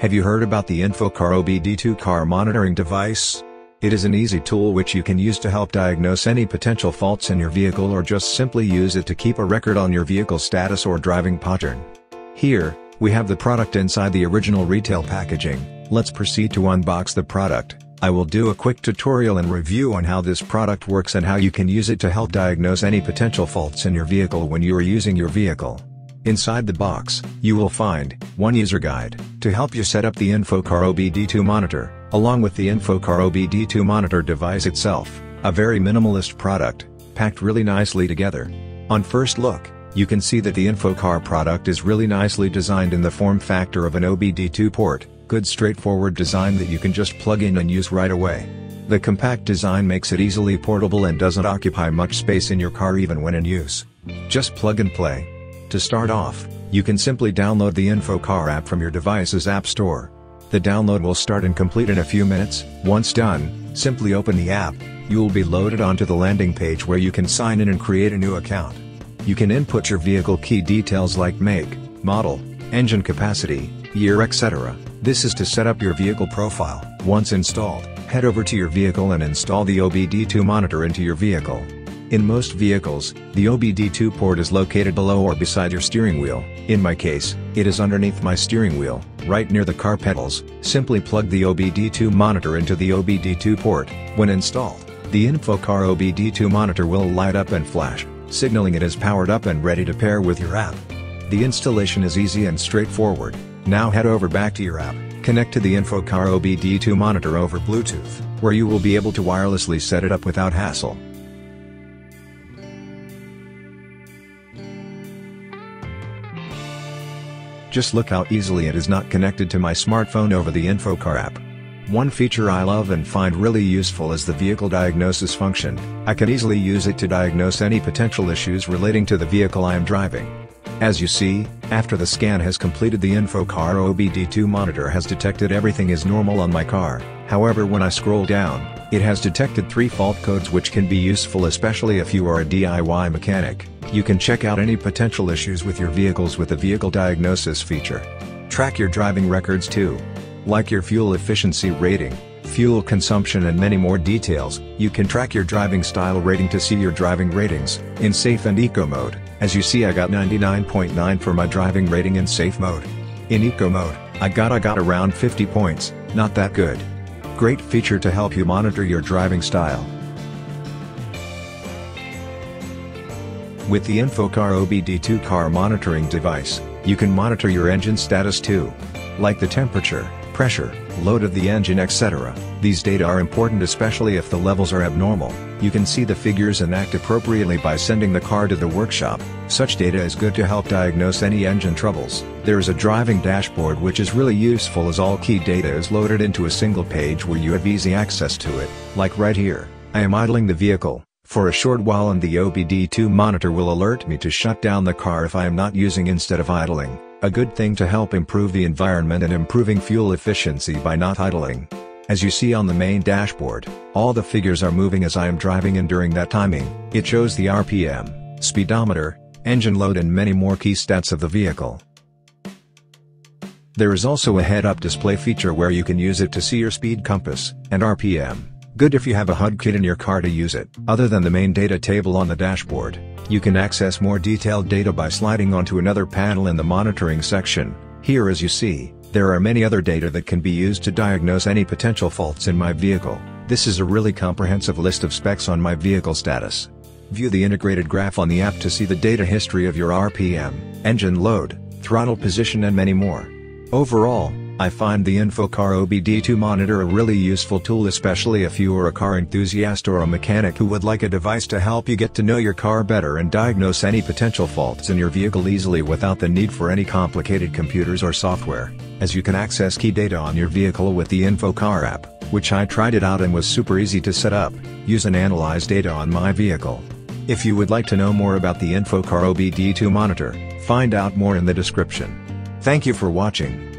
Have you heard about the InfoCar OBD2 car monitoring device? It is an easy tool which you can use to help diagnose any potential faults in your vehicle or just simply use it to keep a record on your vehicle status or driving pattern. Here, we have the product inside the original retail packaging, let's proceed to unbox the product. I will do a quick tutorial and review on how this product works and how you can use it to help diagnose any potential faults in your vehicle when you are using your vehicle. Inside the box, you will find, one user guide, to help you set up the InfoCar OBD2 monitor, along with the InfoCar OBD2 monitor device itself, a very minimalist product, packed really nicely together. On first look, you can see that the InfoCar product is really nicely designed in the form factor of an OBD2 port, good straightforward design that you can just plug in and use right away. The compact design makes it easily portable and doesn't occupy much space in your car even when in use. Just plug and play. To start off, you can simply download the InfoCar app from your device's app store. The download will start and complete in a few minutes, once done, simply open the app, you will be loaded onto the landing page where you can sign in and create a new account. You can input your vehicle key details like make, model, engine capacity, year etc. This is to set up your vehicle profile. Once installed, head over to your vehicle and install the OBD2 monitor into your vehicle. In most vehicles, the OBD2 port is located below or beside your steering wheel. In my case, it is underneath my steering wheel, right near the car pedals. Simply plug the OBD2 monitor into the OBD2 port. When installed, the InfoCar OBD2 monitor will light up and flash, signaling it is powered up and ready to pair with your app. The installation is easy and straightforward. Now head over back to your app, connect to the InfoCar OBD2 monitor over Bluetooth, where you will be able to wirelessly set it up without hassle. Just look how easily it is not connected to my smartphone over the InfoCar app. One feature I love and find really useful is the vehicle diagnosis function. I can easily use it to diagnose any potential issues relating to the vehicle I am driving. As you see, after the scan has completed the InfoCar OBD2 monitor has detected everything is normal on my car, however when I scroll down, it has detected three fault codes which can be useful especially if you are a DIY mechanic. You can check out any potential issues with your vehicles with the Vehicle Diagnosis feature. Track your driving records too. Like your fuel efficiency rating, fuel consumption and many more details, you can track your driving style rating to see your driving ratings, in safe and eco mode, as you see I got 99.9 .9 for my driving rating in safe mode. In eco mode, I got I got around 50 points, not that good. Great feature to help you monitor your driving style. With the InfoCar OBD2 car monitoring device, you can monitor your engine status too. Like the temperature, pressure, load of the engine etc. These data are important especially if the levels are abnormal. You can see the figures and act appropriately by sending the car to the workshop. Such data is good to help diagnose any engine troubles. There is a driving dashboard which is really useful as all key data is loaded into a single page where you have easy access to it, like right here. I am idling the vehicle for a short while and the OBD2 monitor will alert me to shut down the car if I am not using instead of idling, a good thing to help improve the environment and improving fuel efficiency by not idling. As you see on the main dashboard, all the figures are moving as I am driving and during that timing, it shows the RPM, speedometer, engine load and many more key stats of the vehicle. There is also a head-up display feature where you can use it to see your speed compass and RPM. Good if you have a HUD kit in your car to use it. Other than the main data table on the dashboard, you can access more detailed data by sliding onto another panel in the monitoring section. Here as you see, there are many other data that can be used to diagnose any potential faults in my vehicle. This is a really comprehensive list of specs on my vehicle status. View the integrated graph on the app to see the data history of your RPM, engine load, throttle position and many more. Overall, I find the InfoCar OBD2 monitor a really useful tool especially if you are a car enthusiast or a mechanic who would like a device to help you get to know your car better and diagnose any potential faults in your vehicle easily without the need for any complicated computers or software, as you can access key data on your vehicle with the InfoCar app, which I tried it out and was super easy to set up, use and analyze data on my vehicle. If you would like to know more about the InfoCar OBD2 monitor, find out more in the description. Thank you for watching.